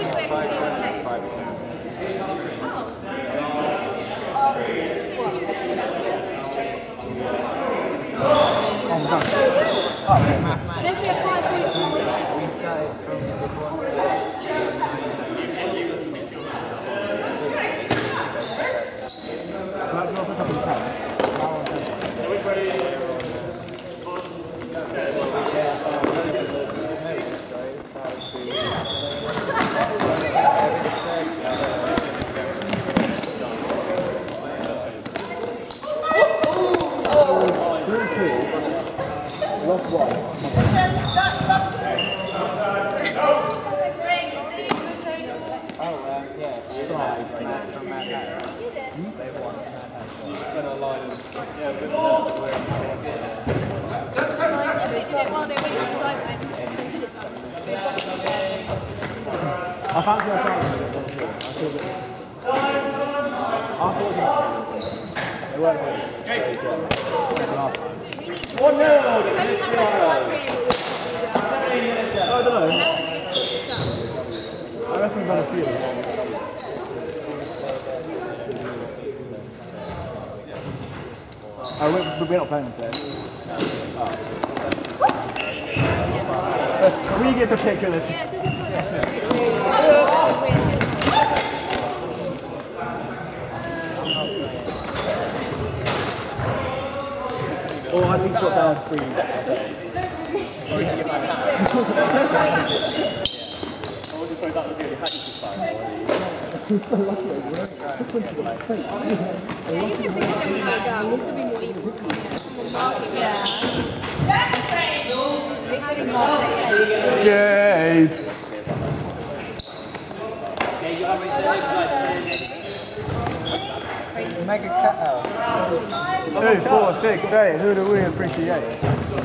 Five attempts. Let's get five points. We started from before. Oh, um, yeah. Five from Mad Hatter. They won. Mad Hatter. Got a line of, yeah, this is where While they're waiting for assignments. I fancy I can't do it. I feel that. I thought it was It worked like last time. One nil. This I don't know. I reckon we've a few. Oh, we're, we're not playing them today. We get to pick this. Yeah, Or at least got down three. Yeah, you can bring it down to go down. This will be more even. Yeah. It's getting more. Gabe. Mega cut out. Two, four, six, eight. Who do we appreciate?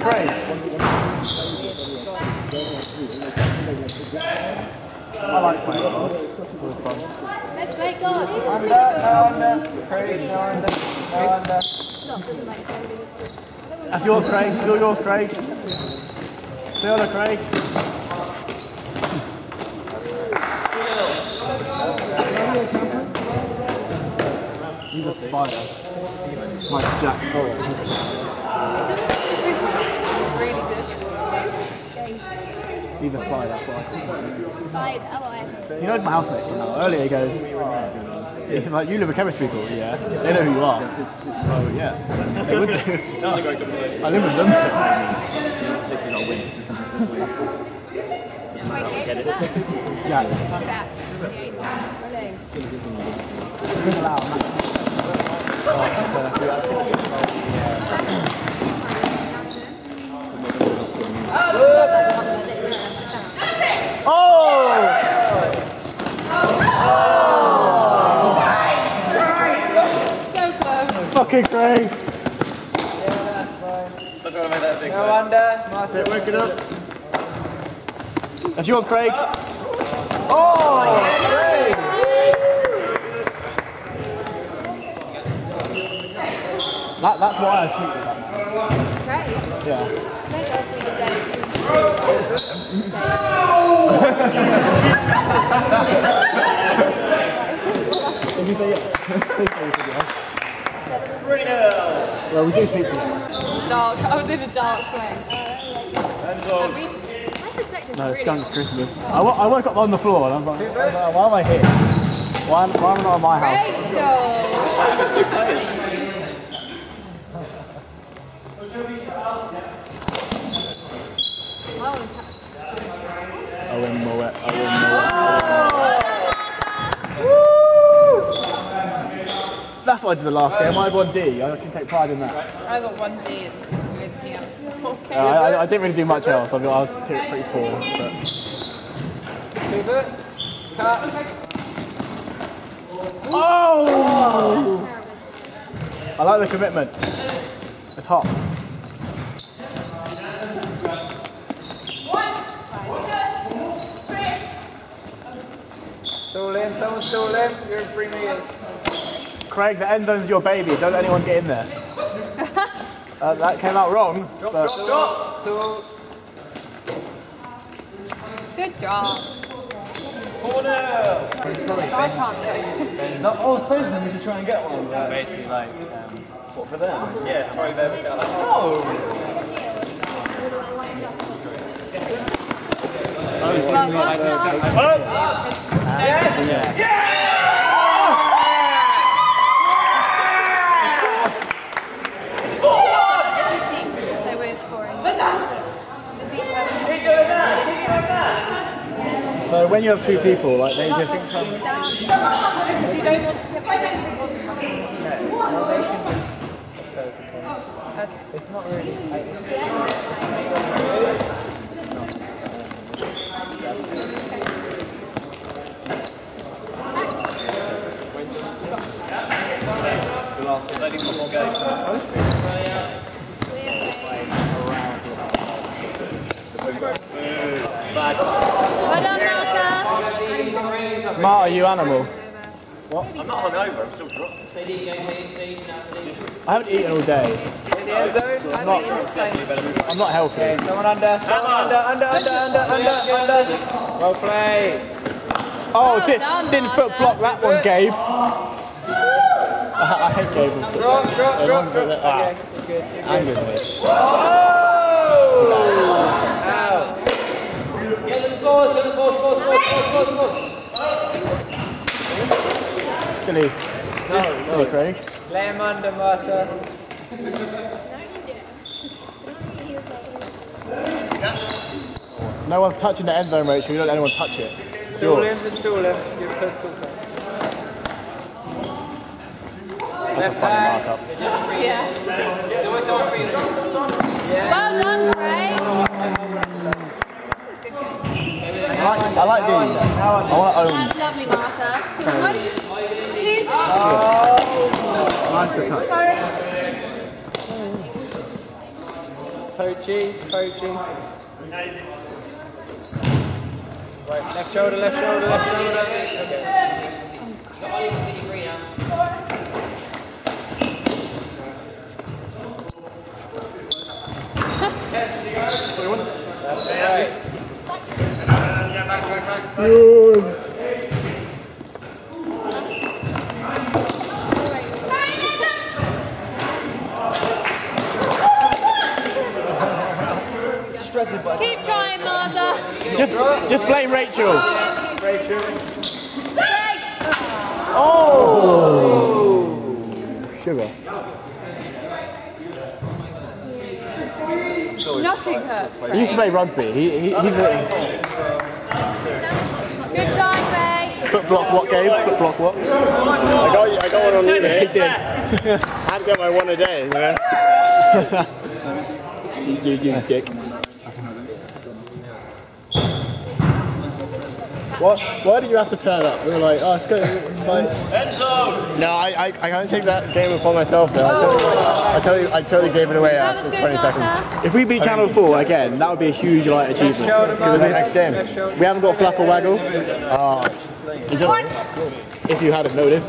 Craig. I like playing golf. It was fun. Let's play God. Under, no under. Craig, under. Under. Make sense. That's yours, Craig. Still yours, Craig. Still a Craig. He's a spider. Like Jack Torrance. Really good. He's a spider, that's why. Fine. Oh, I He knows my housemates now. Earlier he goes, he's like, you live a chemistry course, yeah. They know who you are. Oh, yeah. They would do. that was a great conversation. I live with them. This is our win. Wait, at that? Yeah. Jack. Yeah, he's fine. Bring it out, man. Oh! So close. Fucking Craig. No. Martin. Work it up. That's yours, Craig. Oh! That, that's why I sleep with that man. Great. Yeah. Maybe I'll see you there. Did you say yes? Please say you said. Well, we do sleep with. Dark. I was in a dark place. I mean, my perspective No, is it's really skunk's Christmas. I, wo- I woke up on the floor and I was like, I was like, why am I here? Why, why am I not at my house? Rachel. Owen Moet, Owen Moet. That's what I did the last game. I had one D. I can take pride in that. I got one D and anything else. Okay. Uh, I, I- I didn't really do much else. I, mean, I was pretty, pretty poor. But. Pivot. Cut. Oh! I like the commitment. It's hot. Stall in. Someone stall in. You're in three meters. Craig, the end zone's your baby. Don't let anyone get in there. Uh, that came out wrong. but Stop. Stall. Good job. Corner. I can't say. No, oh, so then we should try and get one. Basically, like, um, what for them? Yeah, throw them. Like, oh. But what's not? It's a deep, so we're scoring. The deep person. So when you have two people, like they just Because you don't want It's not really. Like, it's, the last one. Letting football go. Well done, Marta. Marta, you animal. I'm not hungover. I'm still drunk. I haven't eaten all day. I'm not, I'm not healthy. Someone under. Someone under. Under. Under. Under. Under. Under. Well played. Oh, did, done, didn't foot block that one, Gabe. I, with foot Drop. Drop. Drop. Ah, Okay. It's good. It's good. angry with me. Oh! Ow. Get the scores. Get the scores. Scores. Scores. Scores. Scores. Scores. Silly. No. Silly, Craig. Lay him under, Martha. No one's touching the end zone, Rachel. You don't let anyone touch it. Stool him. Just stool him. Give a pistol. Left Funny hand. mark up. Yeah. Well done, Craig. I like, I like these. I want to own. That's lovely, Martha. One, two, Nice to touch. Poachy. Poachy. Right. Left shoulder. Left shoulder. Left shoulder. Oh, okay. That's right. keep trying, Martha. Just, just blame Rachel. Craig. Oh! Sugar. Nothing hurts, He used to play rugby. He, he, he's a Good try, Craig. foot block what game? Foot block what? I got, I got one on He limit. did. I'd get my one a day, you know? you, you, you dick. What? Why did you have to turn up? We were like, oh, it's good. Like, No, I, I, I kind of take that game upon myself though. I totally, I totally, I totally gave it away That after 20 Martha. seconds. if we beat Channel 4 again, that would be a huge like, achievement. Shoulder, the next game. We haven't got Flapper or waggle. Oh, If you hadn't noticed.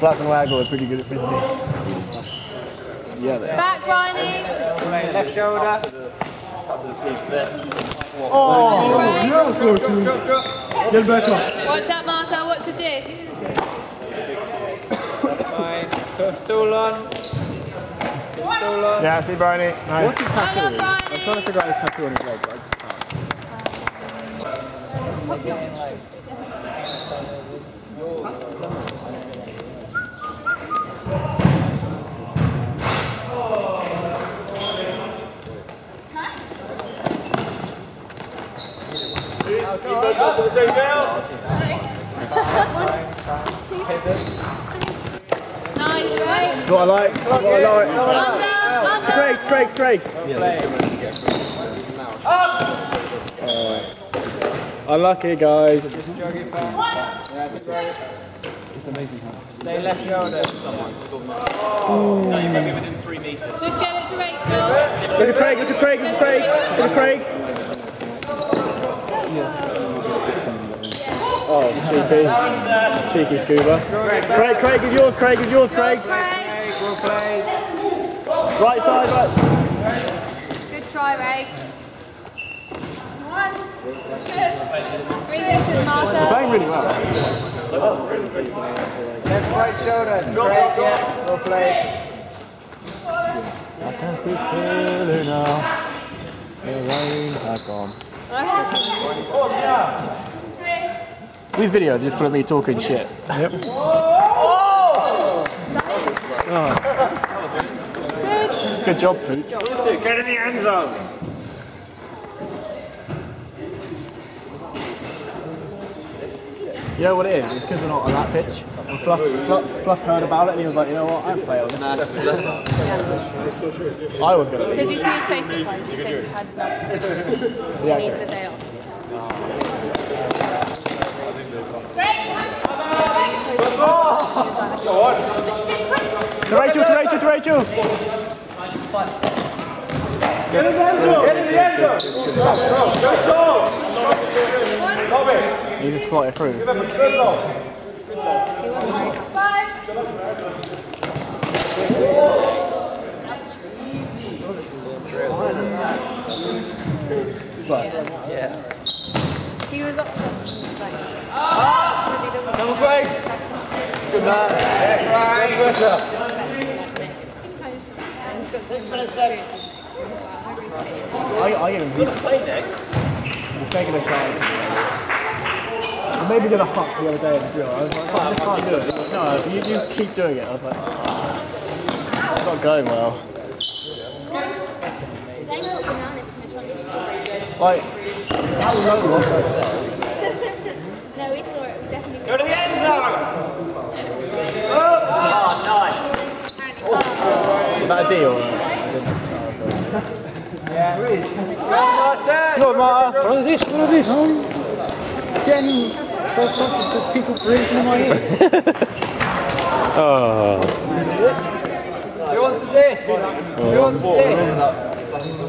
flap and waggle are pretty good at frisbee. Yeah, they Back grinding. Left shoulder. Oh! Drop. Drop. Get back up. Watch that, Martha. Watch the disc. Fine. Put stool on. Put on. Yeah, see Barney. Nice. What's his Well tattoo? done, I'm trying to figure out his tattoo on his leg. but I just can't. Nice, Craig. That's what I like. That's what I like. Craig, Craig, Craig. Unlucky, guys. Jog it back. Stay left shoulder. Just get it to Rachel. Look at Craig, look at Craig, look at Craig, look at Craig. Oh, cheeky. Cheeky scuba. Craig, Craig, is yours, Craig, is yours, Craig. Craig. Craig, well played. Right side, right. Good try, Rach. Three meters, Marta. Playing really well. Left right shoulder. Great, yeah. Well played. I can feel it now. The rain has gone. These videos just for me talking shit. Yep. Good. Good job, Pooch. Get in the end zone. You know what it is? It's because we're not on that pitch. And Fluff, Fluff, Fluff heard about it and he was like, you know what, I play on this. I was going to Did you see his Facebook post? He said he's had enough. Yeah, He needs a day off. Rachel, to Rachel, to Rachel! Get in the end zone. Get in the end zone. Good job. He just slotted through. He was up like, Come on, Craig. Good man. Experience. I, I give him heat. Play next. He's taking a chance. Maybe did a hop the other day in the drill. I was like, oh, I just can't do it. Like, no, you, you keep doing it. I was like, oh, it's not going well. Like, how low was that? No, we saw it. It was definitely Go to the end zone. Oh, nice. Is that a D or? Martin. Go on, Marta. What is this? What is this? Getting so conscious that people breathing in my ear. oh. Who wants to this? Who wants to this?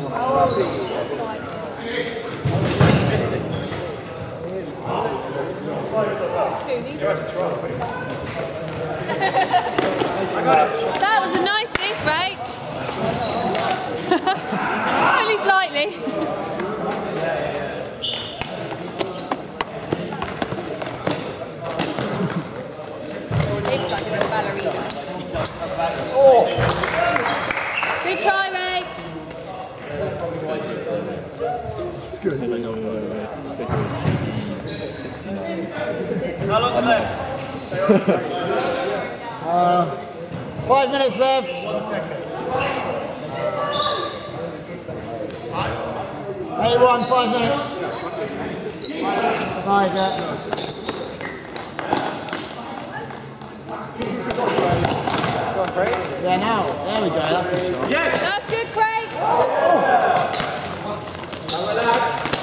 That was a nice miss, right? Only slightly. It's like a ballerina. Good try, Ray. How long's left? Five minutes left. Eighty-one, five minutes. Five, yeah. Yeah, now, there we go, that's the shot. That's good, Craig.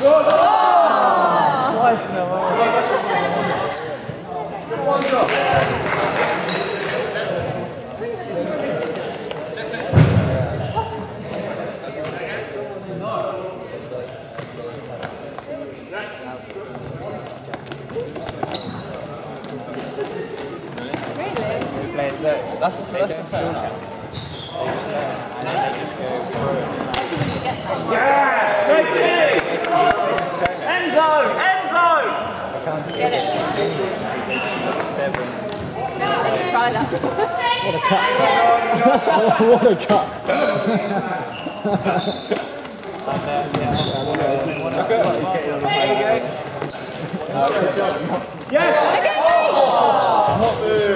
Really? Play it slow. End zone! Try that. what a cut. Okay,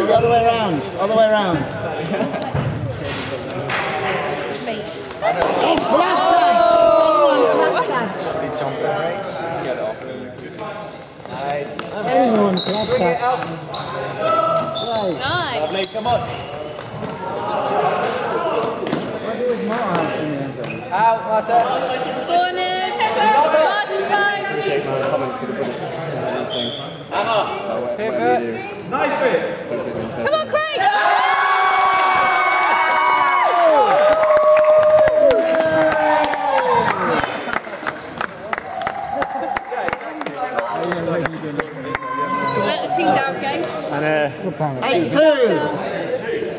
The other way around, other way around. Everyone, clap, clap. nice. Lovely, come on. Where's always Martin in the end zone? Out, Martin. Corners. Martin Pope. Shake my comment for the bullets. Emma. Uh, Pivot. Nice bit. Come on, Craig. Let the team down, Gage. And uh, 82.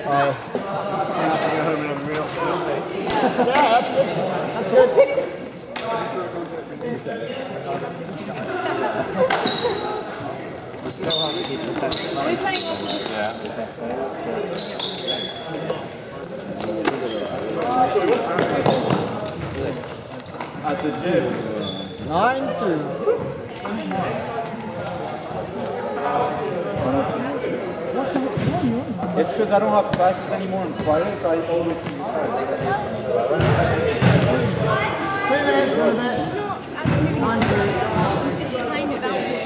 Uh, yeah, that's good. That's good. Are we playing off of this? At the gym. Nine two. It's because I don't have classes anymore in Friday, so I always Two minutes and a bit. Not actually. It's just kind of out here.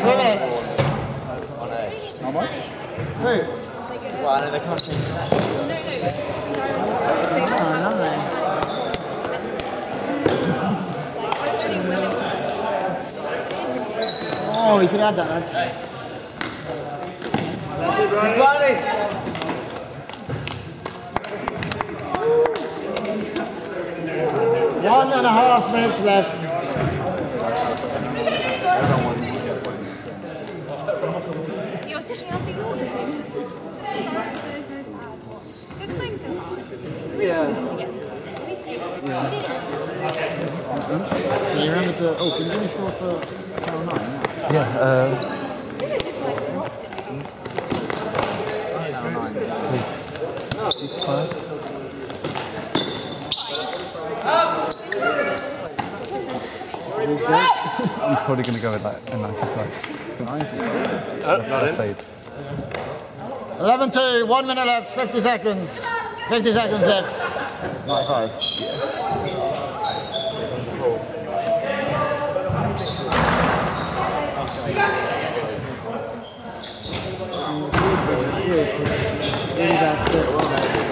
Two minutes. How much? Two. Well, I know they can't change that. Oh, you can add that, man. One and a half minutes left. You're pushing out the order. So, so, so sad. Good playing so yeah. didn't get it. Can you remember to. Oh, can you give me score for Channel 9? Yeah. Yeah, We were just like rocked it. I'm probably going to go with like a 95. 90? Oh, played. 11 2, one minute left, 50 seconds. 50 seconds left. 95.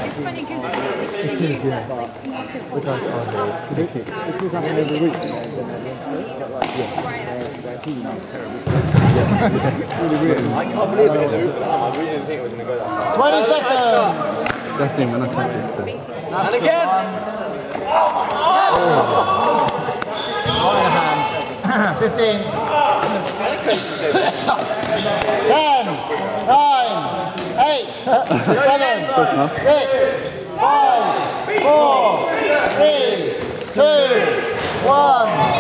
It's funny because It is, yeah. Which I find is terrific. It is happening every week. you know, when they're split, but like, yeah, their, their team is terrible. really, really. I can't believe it didn't open up. I really didn't think it was going to go that far. 20 seconds. That's the when I tried it. So. And again. One in the 15. 10, 9, 8, 7, 6, 5, 4, 3, 2, 1.